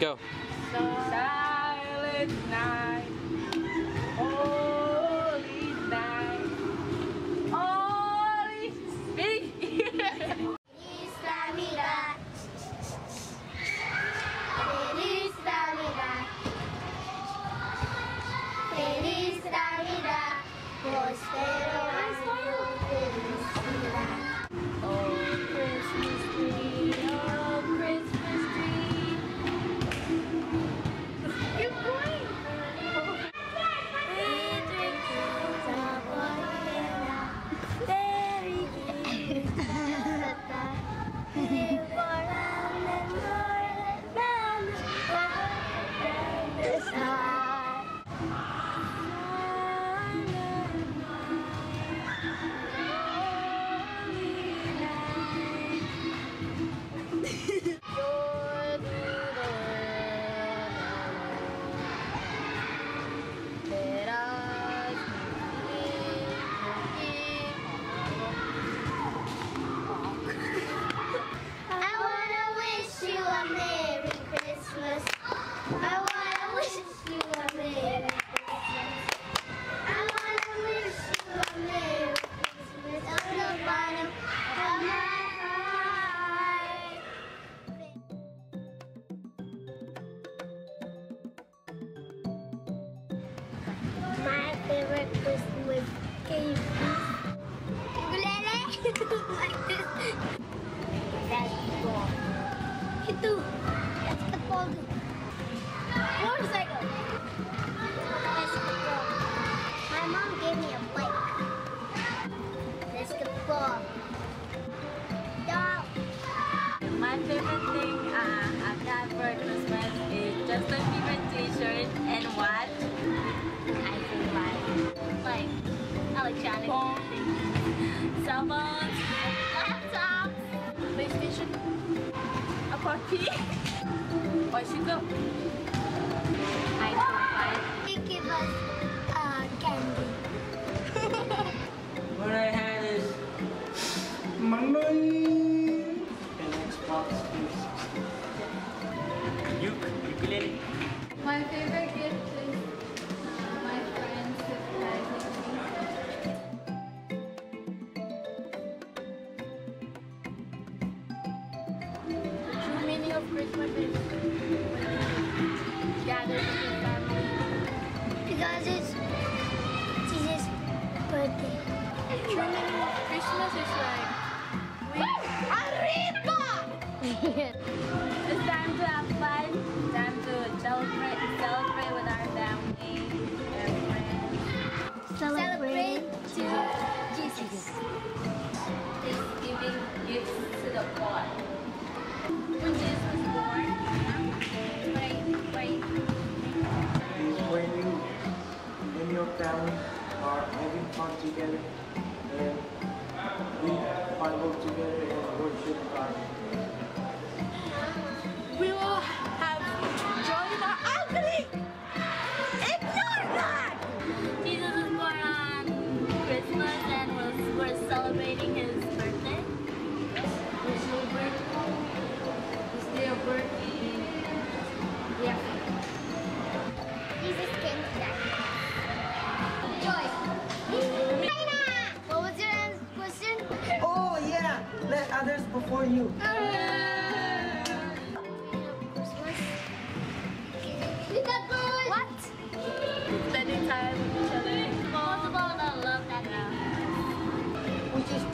Go. Silent night. Itu. Basketball. Motorcycle. My mom gave me a bike. My favorite thing uh, I've got for Christmas is just a favorite t-shirt and what? I like, like electronic phones, bicycle. I don't like They give us uh, candy. What I had is money and Xbox 360. Uke, ukulele. My favorite Christmas is like we Arriba! It's time to have fun, time to celebrate, celebrate with our family and friends. Celebrate to Jesus. Is giving gifts to the poor. When Jesus was born, right, right. When you and your family are having fun together and read Bible together and worship God. Let others before you. Christmas. We. What? Spending time with each other. Most of all, the love that we have. We just